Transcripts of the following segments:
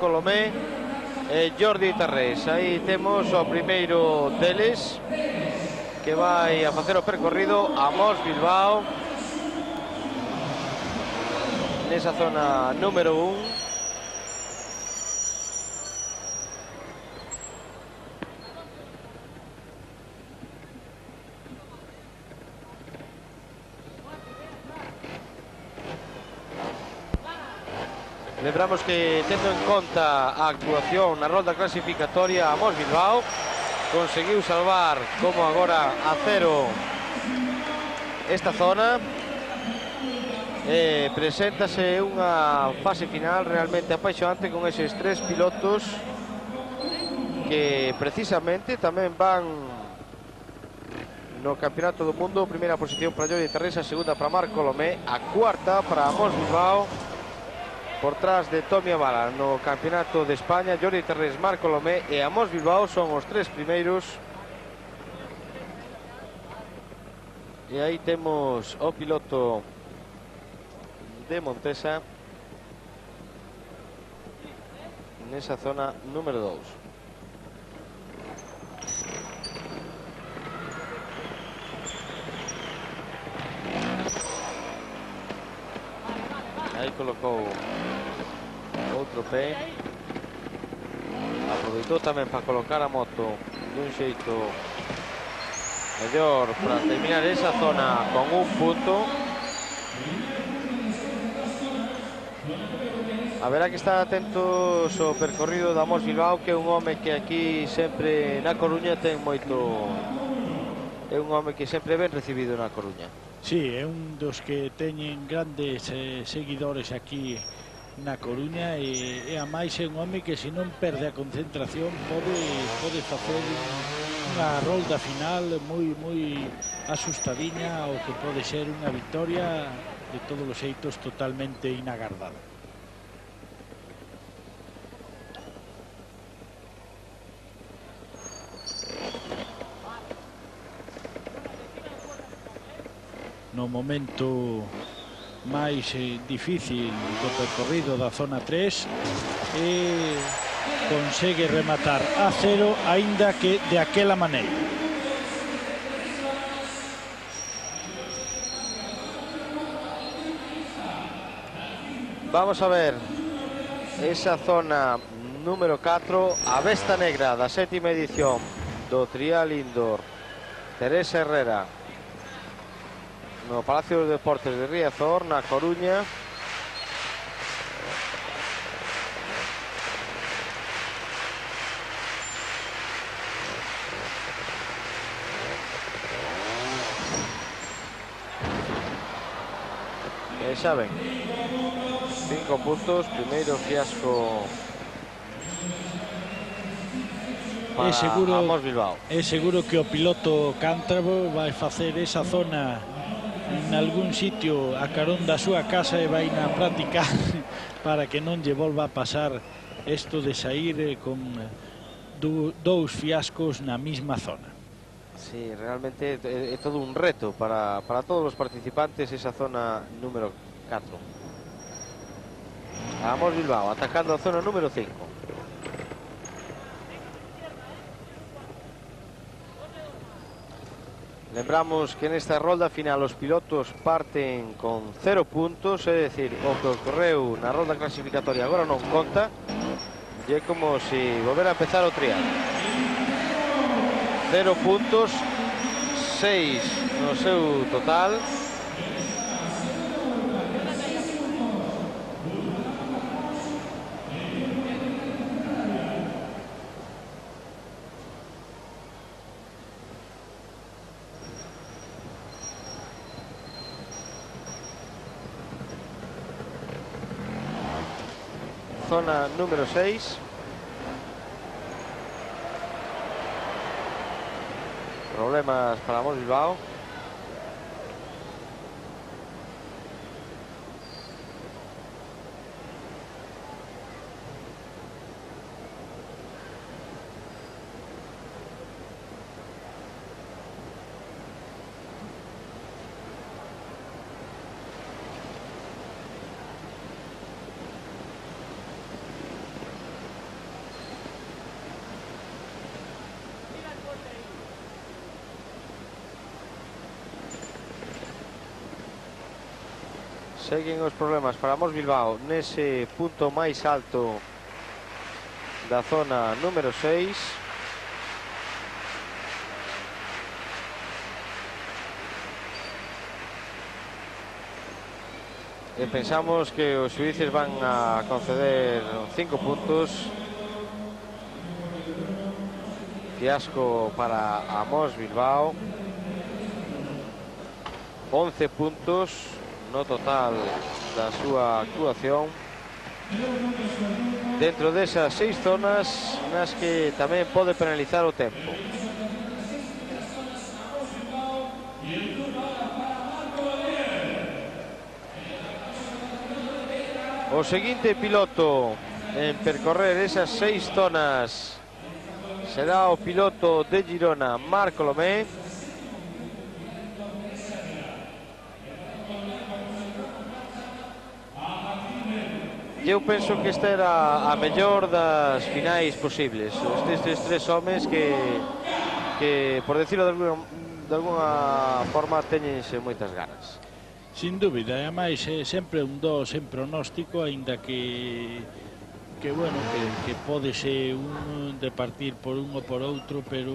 Colomé e Jordi Tarrés. Aí temos o primeiro deles que vai a facer o percorrido a Mos Bilbao nesa zona número 1. Lembramos que tendo en conta a actuación na ronda clasificatoria a Mos Bilbao conseguiu salvar como agora a cero esta zona. E preséntase unha fase final realmente apaixonante con eses tres pilotos que precisamente tamén van no Campeonato do Mundo. Primeira posición para Jordi Terresa, segunda para Marco Lomé a cuarta para Mos Bilbao por trás de Tommy Avala no Campeonato de España. Jordi Terres, Marco Lomé e Amos Bilbao son os tres primeiros. E aí temos o piloto de Montesa nesa zona número 2. Aí colocou outro pé aproveitou tamén para colocar a moto. Dun xeito mellor para terminar esa zona con un punto. A verá que estar atentos ao percorrido da Mos Bilbao que é un home que aquí sempre na Coruña ten moito é un home que sempre ben recibido na Coruña. Sí, é un dos que teñen grandes eh, seguidores aquí na Coruña e, e a máis é un home que se non perde a concentración pode, pode facer unha rolda final moi, moi asustadiña o que pode ser unha victoria de todos os xeitos totalmente inagardada. No momento máis eh, difícil do percorrido da zona 3 e consegue rematar a cero aínda que de aquela maneira. Vamos a ver esa zona número 4, a Vesta Negra da sétima edición do Trial Indoor. Teresa Herrera, no Palacio dos Deportes de Riazor, na Coruña. Eh, e xa ven, cinco puntos, primeiro fiasco para é seguro, Amos Bilbao. É seguro que o piloto cántrabo vai facer esa zona en algún sitio a carón da súa casa e vai na práctica para que non lle volva a pasar isto de sair eh, con eh, dous fiascos na mesma zona. Sí, realmente é todo un reto para, para todos os participantes esa zona número 4. Vamos Bilbao, atacando a zona número 5. Lembramos que nesta rolda final os pilotos parten con cero puntos, é dicir, o que ocorreu na rolda clasificatoria agora non conta, e é como si volver a empezar o trial. Cero puntos, seis no seu total, zona número 6. Problemas para Mos Bilbao. Seguen os problemas para Mos Bilbao nese punto máis alto da zona número 6. e pensamos que os suíces van a conceder cinco puntos. Fiasco para Amos Bilbao. 11 puntos no total da súa actuación dentro desas seis zonas nas que tamén pode penalizar o tempo. O seguinte piloto en percorrer esas seis zonas será o piloto de Girona, Marco Lomé. eu penso que esta era a mellor das finais posibles. Estes tres homes que, que por decirlo de alguna, de alguna forma, teñense moitas ganas. Sin dúbida, e máis é eh, sempre un do sen pronóstico, aínda que que bueno, que, que pode ser un de partir por un ou por outro, pero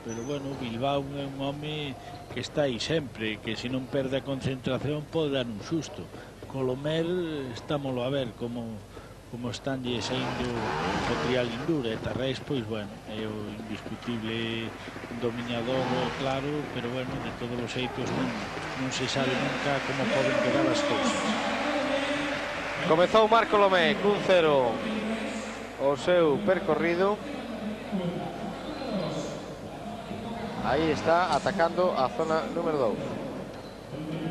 pero bueno, Bilbao é un home que está aí sempre, que se non perde a concentración pode dar un susto. Colomel estámolo a ver como como están lle saindo o trial Indura e Tarrés, pois, bueno, é o indiscutible dominador, claro, pero, bueno, de todos os xeitos non, non se sabe nunca como poden quedar as cousas. Comezou Marco Lomé, cun cero o seu percorrido. Aí está atacando a zona número 2.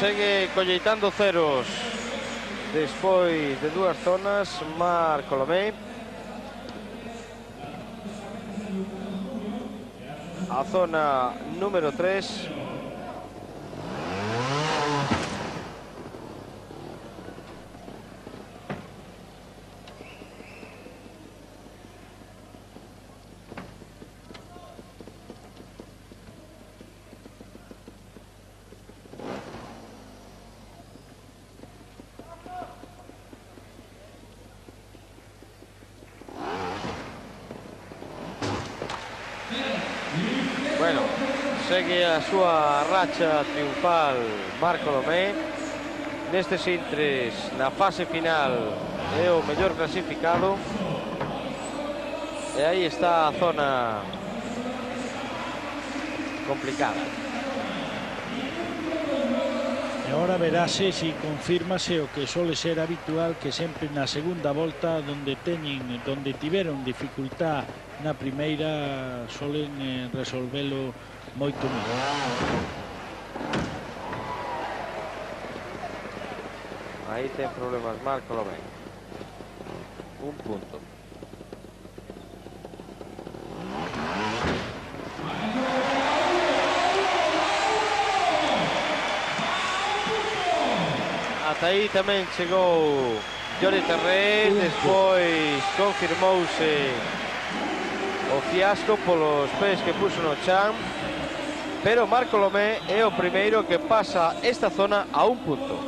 segue colleitando ceros. Despois de dúas zonas Mar Colomé. A zona número 3 Segue a súa racha triunfal Marco Lomé. Nestes intres, na fase final, é o mellor clasificado. E aí está a zona complicada. E agora verase se confirmase o que sole ser habitual que sempre na segunda volta donde teñen, donde tiveron dificultad na primeira solen eh, resolvelo moito mellor. Aí ten problemas Marco Lomén. Un punto. Ata aí tamén chegou Johnny Terré, despois confirmouse o fiasco polos pés que puso no champ pero Marco Lomé é o primeiro que pasa esta zona a un punto.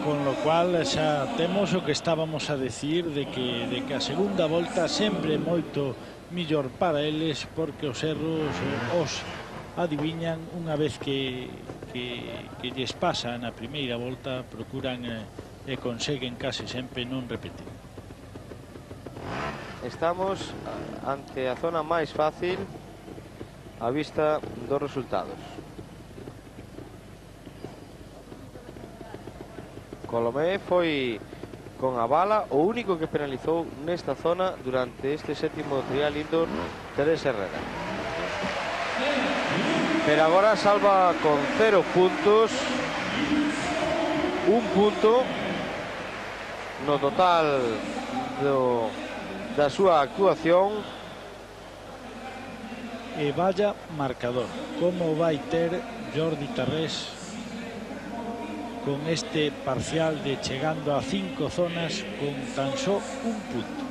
Con lo cual xa temos o que estábamos a decir de que, de que a segunda volta sempre moito millor para eles porque os erros eh, os adiviñan unha vez que, que, que lles pasa na primeira volta procuran eh, e conseguen case sempre non repetir. Estamos ante a zona máis fácil a vista dos resultados. Colomé foi con a bala o único que penalizou nesta zona durante este sétimo trial indoor Teresa Herrera. Pero agora salva con cero puntos, un punto no total do, da súa actuación e vaya marcador como vai ter Jordi Tarrés con este parcial de chegando a cinco zonas con tan só un punto.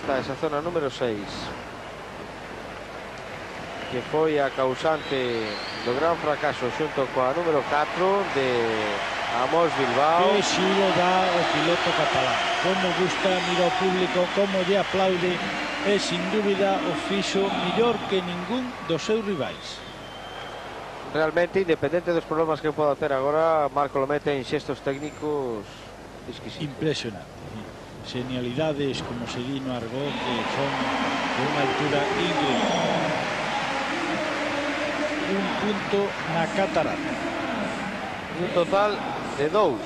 está esa zona número 6 que foi a causante do gran fracaso xunto coa número 4 de Amos Bilbao. Que xiro dá o piloto catalán. Como gusta, mira o público, como lle aplaude. E, sin dúbida, o fixo millor que ningún dos seus rivais. Realmente, independente dos problemas que poda ter agora, Marco Lomete en xestos técnicos exquisitos. Impresionante. Señalidades, como Serino Argó, que son de unha altura increíble. Un punto na catarata. Un total de dous.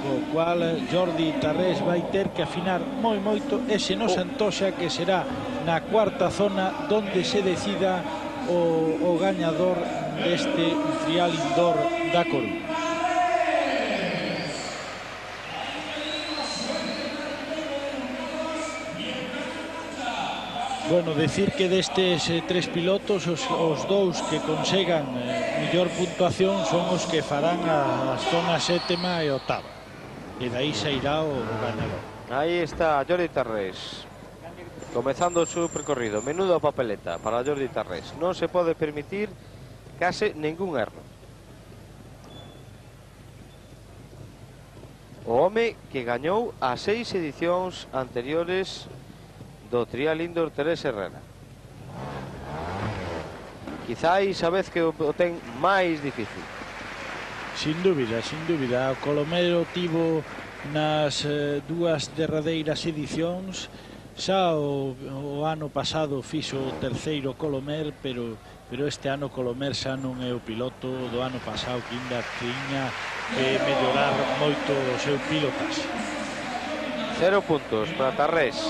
Co cual Jordi Tarrés vai ter que afinar moi moito ese no Santoxa oh. que será na cuarta zona donde se decida o, o gañador deste trial indoor da Coruña. Bueno, decir que destes eh, tres pilotos os, os dous que consegan eh, mellor puntuación son os que farán a, a zona sétima e octava. E dai sairá o ganador. Aí está Jordi Tarrés. Comezando o seu percorrido. Menudo papeleta para Jordi Tarrés. Non se pode permitir case ningún erro. O home que gañou as seis edicións anteriores do trial indoor Terés Herrera. Quizáis a vez que o ten máis difícil. Sin dúbida, sin dúbida. O Colomero tivo nas eh, dúas derradeiras edicións Xa o, o ano pasado fixo o terceiro Colomer, pero pero este ano Colomer xa non é o piloto do ano pasado que ainda tiña que mellorar moito o seu pilotaxe. Cero puntos para Tarrés.